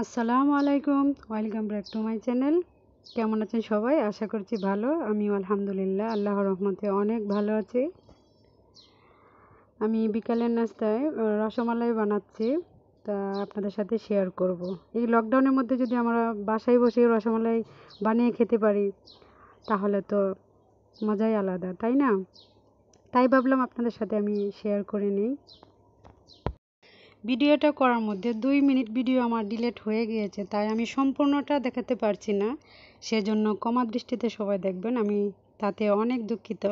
আসসালামু আলাইকুম, welcome back to my channel. কেমন আছেন সবাই? আশা করছি ভালো। আমিও আলহামদুলিল্লাহ আল্লাহর রহমতে অনেক ভালো আছি। আমি বিকালের নাস্তায় রসমালাই বানাচ্ছি, তা আপনাদের সাথে শেয়ার করব। এই লকডাউনের মধ্যে যদি আমরা বাসায় বসে রসমালাই বানিয়ে খেতে পারি, তাহলে তো মজাই আলাদা, তাই না? তাই ভাবলাম আপনাদের সাথে আমি শেয়ার করে নিই। ভিডিওটা করার মধ্যে দুই মিনিট ভিডিও আমার ডিলেট হয়ে গিয়েছে, তাই আমি সম্পূর্ণটা দেখাতে পারছি না। সেজন্য কমা দৃষ্টিতে সবাই দেখবেন, আমি তাতে অনেক দুঃখিত।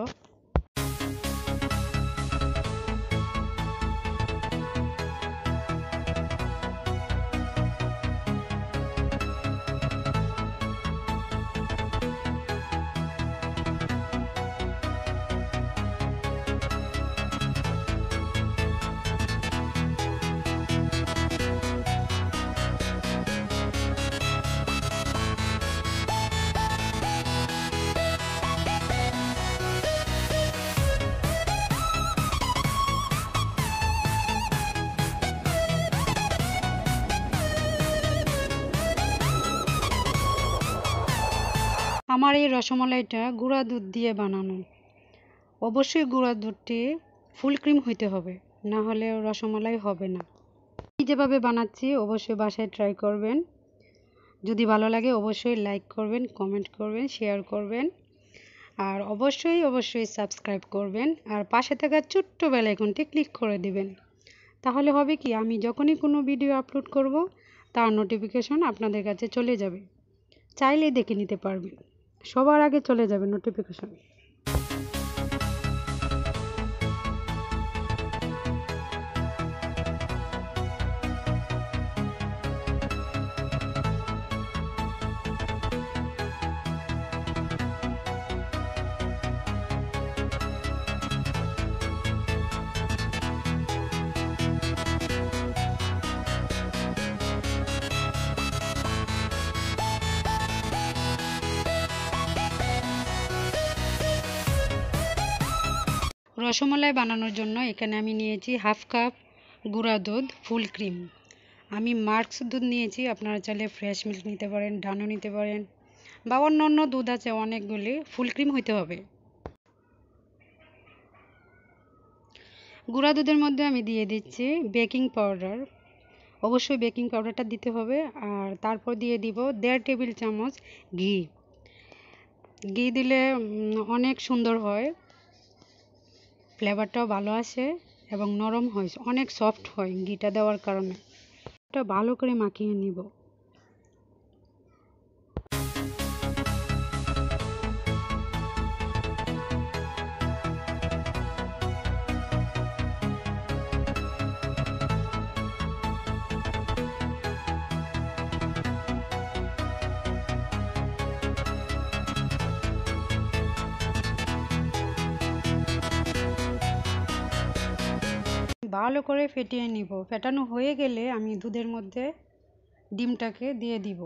আমার এই রসমালাইটা গুঁড়া দুধ দিয়ে বানানো। অবশ্যই গুঁড়া দুধটি ফুল ক্রিম হইতে হবে, না হলে রসমালাই হবে না। আমি যেভাবে বানাচ্ছি অবশ্যই বাসায় ট্রাই করবেন। যদি ভালো লাগে অবশ্যই লাইক করবেন, কমেন্ট করবেন, শেয়ার করবেন। আর অবশ্যই অবশ্যই সাবস্ক্রাইব করবেন। আর পাশে থাকা ছোট্ট বেল আইকনটি ক্লিক করে দিবেন। তাহলে হবে কি, আমি যখনই কোনো ভিডিও আপলোড করব, তার নোটিফিকেশন আপনাদের কাছে চলে যাবে। চাইলেই দেখে নিতে পারবেন। সবার আগে চলে যাবে নোটিফিকেশন রসমালাই বানানোর জন্য এখানে আমি নিয়েছি হাফ কাপ গুঁড়া দুধ, ফুল ক্রিম। আমি মার্কস দুধ নিয়েছি, আপনারা চাইলে ফ্রেশ মিল্ক নিতে পারেন ডানো নিতে পারেন, বা অন্য অন্য দুধ আছে অনেকগুলি, ফুল ক্রিম হইতে হবে। গুঁড়া দুধের মধ্যে আমি দিয়ে দিচ্ছি বেকিং পাউডার। অবশ্যই বেকিং পাউডারটা দিতে হবে, আর তারপর দিয়ে দিব দেড় টেবিল চামচ ঘি। ঘি দিলে অনেক সুন্দর হয়। ফ্লেভারটাও ভালো আসে এবং নরম হয়, অনেক সফট হয় ঘিটা দেওয়ার কারণে। এটা ভালো করে মাখিয়ে নিব। ভালো করে ফেটিয়ে নিব। ফেটানো হয়ে গেলে আমি দুধের মধ্যে ডিমটাকে দিয়ে দিব।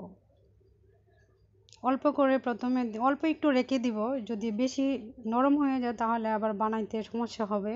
অল্প করে প্রথমে অল্প একটু রেখে দিব। যদি বেশি নরম হয়ে যায় তাহলে আবার বানাইতে সমস্যা হবে।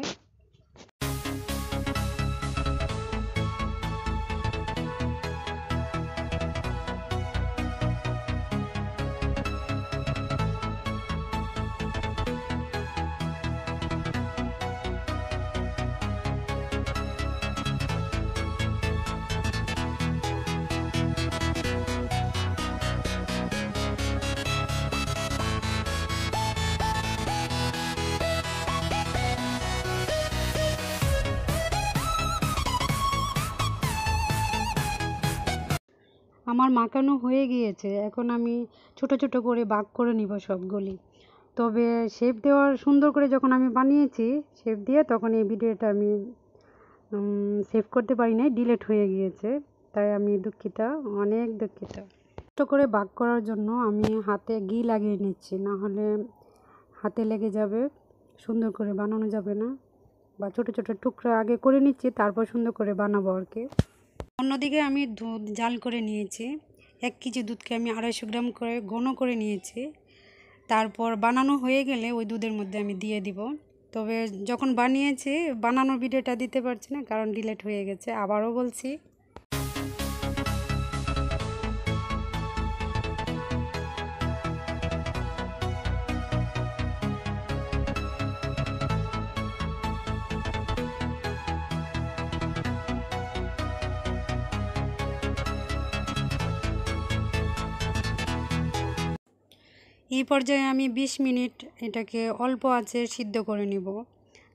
আমার মাখানো হয়ে গিয়েছে। এখন আমি ছোট ছোট করে ভাগ করে নিব সবগুলি। তবে শেপ দেওয়ার সুন্দর করে যখন আমি বানিয়েছি শেপ দিয়ে তখন এই ভিডিওটা আমি সেভ করতে পারি নাই ডিলেট হয়ে গিয়েছে। তাই আমি দুঃখিত, অনেক দুঃখিত। ছোট করে ভাগ করার জন্য আমি হাতে ঘি লাগিয়ে নিচ্ছি, না হলে হাতে লেগে যাবে, সুন্দর করে বানানো যাবে না। বা ছোট ছোট টুকরা আগে করে নিচ্ছি, তারপর সুন্দর করে বানাবো আর কি। অন্যদিকে আমি দুধ জাল করে নিয়েছি। এক কেজি দুধকে আমি আড়াইশো গ্রাম করে ঘন করে নিয়েছি। তারপর বানানো হয়ে গেলে ওই দুধের মধ্যে আমি দিয়ে দিব। তবে যখন বানিয়েছি বানানোর ভিডিওটা দিতে পারছি না, কারণ ডিলেট হয়ে গেছে। আবারও বলছি এই পর্যায়ে আমি ২০ মিনিট এটাকে অল্প আঁচে সিদ্ধ করে নিব,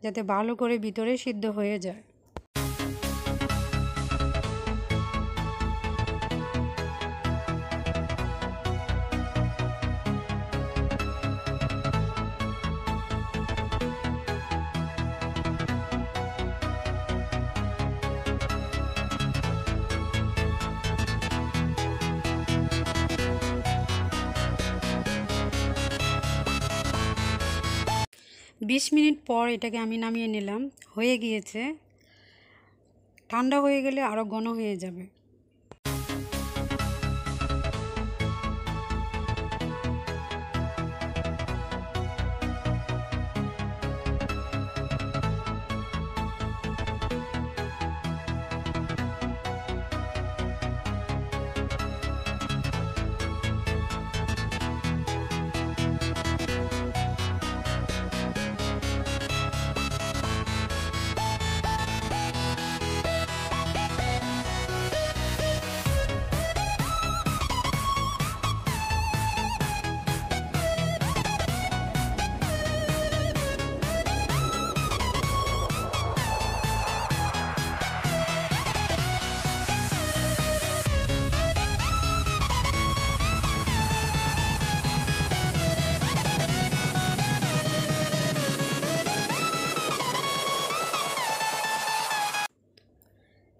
যাতে ভালো করে ভিতরে সিদ্ধ হয়ে যায়। বিশ মিনিট পর এটাকে আমি নামিয়ে নিলাম। হয়ে গিয়েছে। ঠান্ডা হয়ে গেলে আরও ঘন হয়ে যাবে।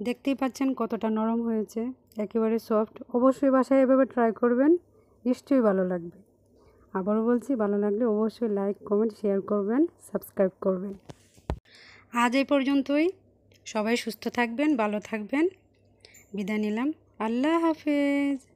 দেখতেই পাচ্ছেন কতটা নরম হয়েছে। একেবারে সফট অবশ্যই বাসায় এভাবে ট্রাই করবেন, নিশ্চয়ই ভালো লাগবে। আবারও বলছি, ভালো লাগলে অবশ্যই লাইক কমেন্ট শেয়ার করবেন সাবস্ক্রাইব করবেন। আজ এই পর্যন্তই। সবাই সুস্থ থাকবেন, ভালো থাকবেন। বিদায় নিলাম। আল্লাহ হাফেজ।